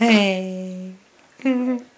嘿，嗯。